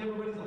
Everybody's